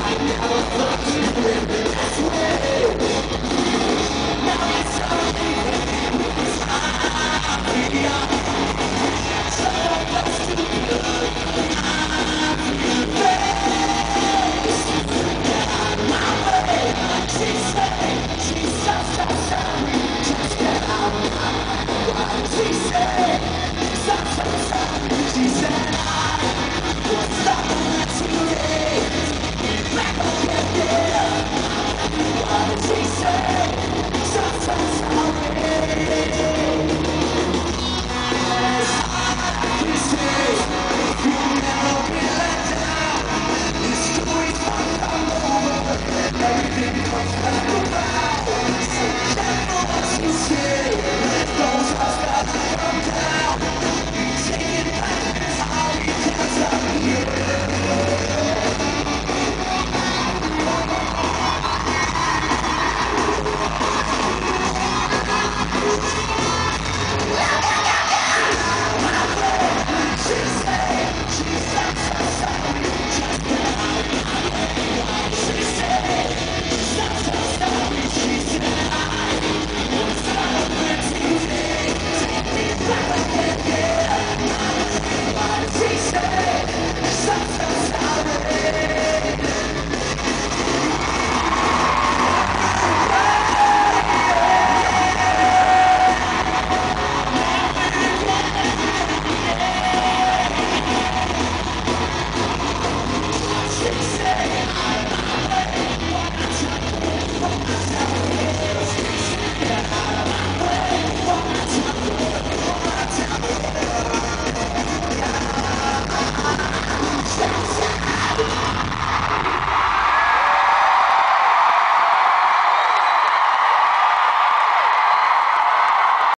I've never thought you would